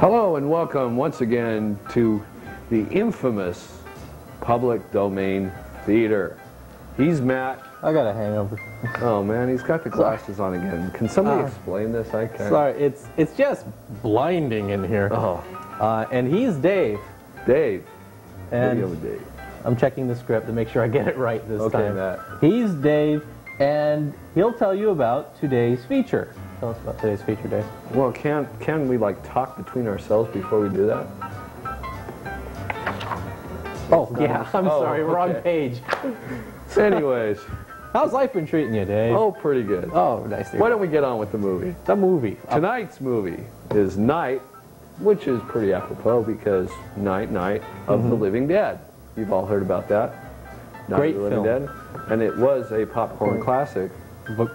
Hello and welcome once again to the infamous public domain theater. He's Matt. I got a hangover. Oh man, he's got the glasses on again. Can somebody Uh, explain this? I can't. Sorry, it's it's just blinding in here. Oh, Uh, and he's Dave, Dave. and Video Dave. I'm checking the script to make sure I get it right this Okay, time. Matt. He's Dave, and he'll tell you about today's feature. Tell us about today's feature, Dave. Well, can can we like talk between ourselves before we do that? Oh, yeah. I'm Oh, sorry, wrong okay. page. Anyways, How's life been treating you, Dave? oh, pretty good. Oh, nice. to Why don't we get on with the movie? the movie? Uh, Tonight's movie is Night, which is pretty apropos because Night, Night of the Living Dead. You've all heard about that. Night Great of the Living film. Dead. And it was a popcorn classic. But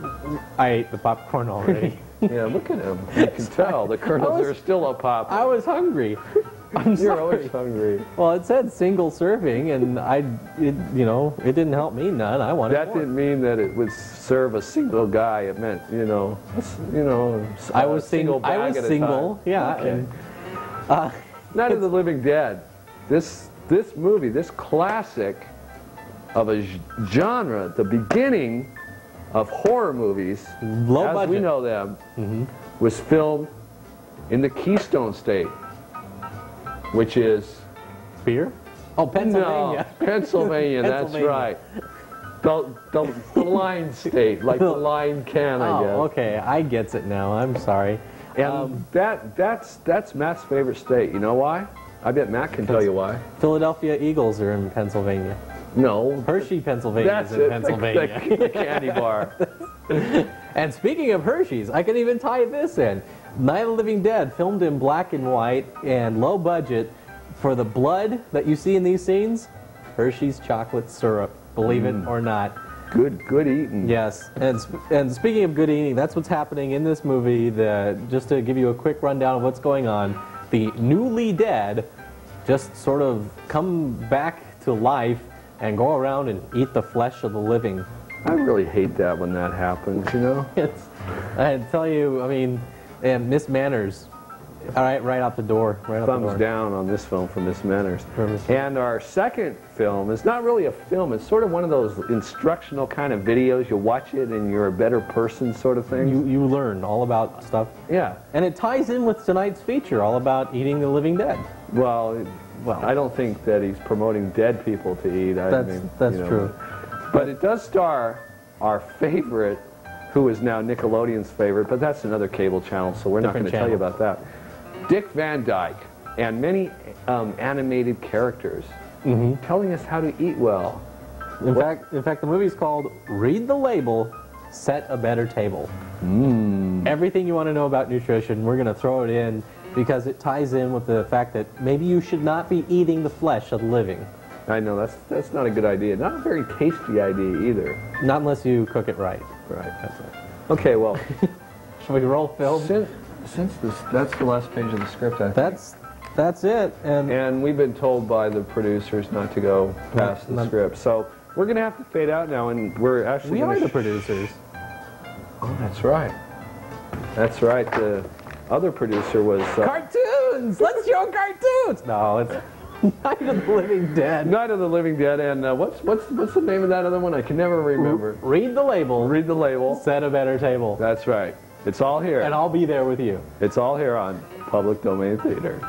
I ate the popcorn already. Yeah, look at him. You can tell the kernels was- are still a pop. I was hungry. I'm You're sorry. always hungry. Well, it said single serving, and I, it, you know, it didn't help me none. I wanted That more. didn't mean that it would serve a single guy. It meant, you know, a s- you know, s- I a was single single. I was at single. time. Yeah. Okay. And, uh, Night of the Living Dead. This this movie, this classic of a genre, the beginning of horror movies, Low as budget. We know them, was filmed in the Keystone State, which is beer. Oh, Pennsylvania. No, Pennsylvania. that's right. The, the, the line state, like the line can, I guess. Oh, okay. I gets it now. I'm sorry. And Um, that that's that's Matt's favorite state. You know why? I bet Matt can tell you why. Philadelphia Eagles are in Pennsylvania. No, Hershey, Pennsylvania that's is in it. Pennsylvania. The, the, the candy bar. And speaking of Hershey's, I can even tie this in. Night of the Living Dead, filmed in black and white and low budget. For the blood that you see in these scenes, Hershey's chocolate syrup, believe Mm. it or not. Good, good eating. Yes, and and speaking of good eating, that's what's happening in this movie. The just to give you a quick rundown of what's going on, the newly dead just sort of come back to life and go around and eat the flesh of the living. I really hate that when that happens. You know. It's, I tell you, I mean, and Miss Manners, all right, right out the door, right out the Thumbs door. down on this film for Miss Manners. And our second film is not really a film. It's sort of one of those instructional kind of videos. You watch it and you're a better person sort of thing. You you learn all about stuff, yeah. and it ties in with tonight's feature, all about eating the living dead. Well, Well. I don't think that he's promoting dead people to eat. I That's mean, that's you know, true. But it does star our favorite, who is now Nickelodeon's favorite, but that's another cable channel, so we're not going to tell you about that. Dick Van Dyke and many um, animated characters Mm-hmm. telling us how to eat well. In What- fact, in fact, the movie's called "Read the Label, Set a Better Table." Mm. Everything you want to know about nutrition, we're going to throw it in because it ties in with the fact that maybe you should not be eating the flesh of the living, I know that's that's not a good idea. Not a very tasty idea either. not unless you cook it right. Right. That's right. Okay. Well, Should we roll film? since since this that's the last page of the script, I think. That's that's it. And And we've been told by the producers not to go past the script. So we're going to have to fade out now, and we're actually we gonna are the producers. Oh, that's right. That's right. The other producer was uh, Cartoons. Let's show cartoons. No, it's Night of the Living Dead. Night of the Living Dead, and uh, what's what's what's the name of that other one? I can never remember. Read the label. Read the label. Set a better table. That's right. It's all here. And I'll be there with you. It's all here on Public Domain Theater.